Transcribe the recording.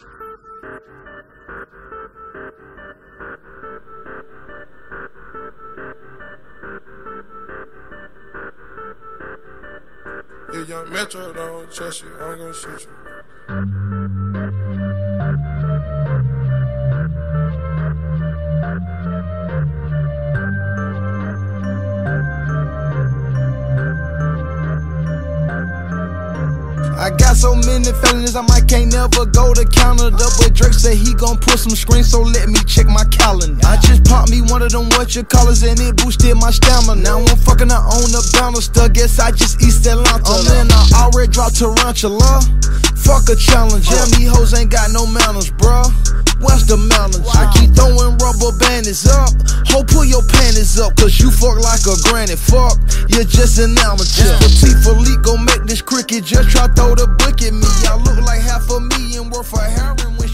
If young Metro don't trust you, I'm gonna shoot you. I got so many felonies, I might can't never go to Canada. But Drake said he gon' put some screens, so let me check my calendar. I just popped me one of them what you callers, and it boosted my stamina. Now I'm fucking her on the banister, guess I just East Atlanta. Oh man, I already dropped Tarantula. Fuck a challenge, yeah, me hoes ain't got no manners, bruh. What's the manners? I keep throwing rubber bandits up. Ho, pull your panties up, cause you fuck like a granny. Fuck, you're just an amateur. Patek Philippe gon' make this cricket, just try throw the book at me. I look like half a million worth of heroin